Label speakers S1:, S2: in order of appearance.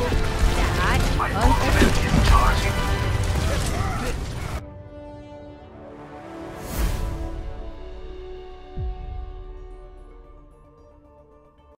S1: level.